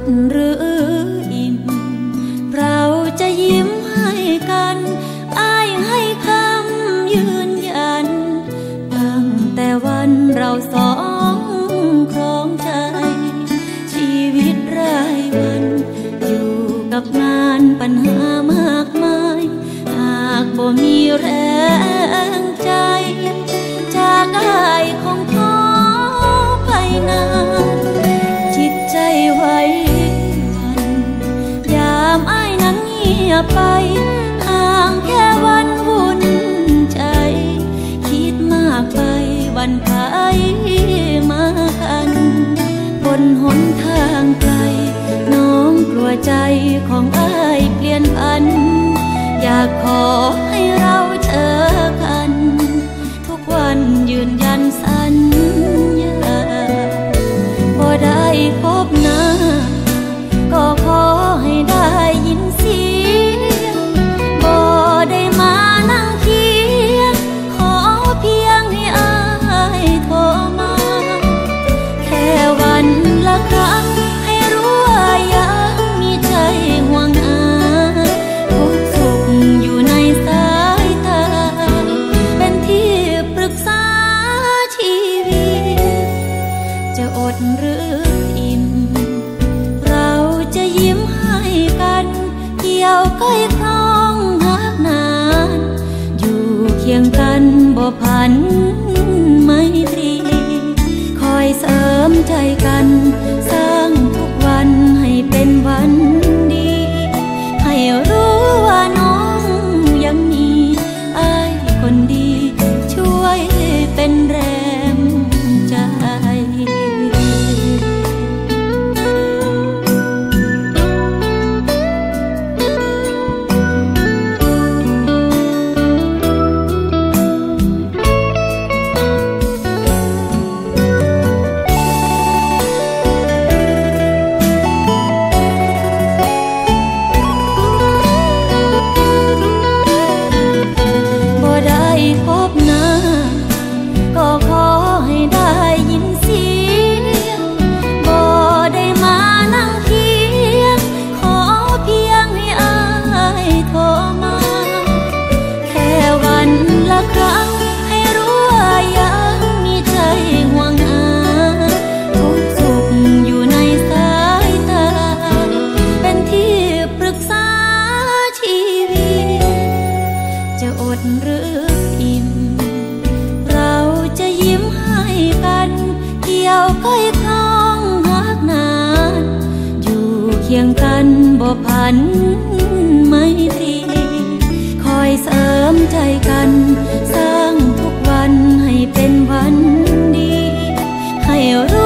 ดหรืออิ่ม เราจะยิ้มให้กันอายให้คำยืนยัน ตั้งแต่วันเราสอง ยไปห่างแค่วันวุ่นใจ คิดมากไปวันไปมากัน บนหนทางไกล น้องกลัวใจของอ้ายเปลี่ยนพัน อยากขอให้เราเจอกัน ทุกวันยืนยันสา หรืออิ่ม เราจะยิ้มให้กัน เกี่ยวก้อยครองหักนาน อยู่เคียงกันบ่พันไม่ตรี ดหรืออิ่ม เราจะยิ้มให้กันเกี่ยวก็ยคล้องหักนาน อยู่เคียงกันบ่พันไม่ตีคอยเสริมใจกัน สร้างทุกวันให้เป็นวันดี ให้รู้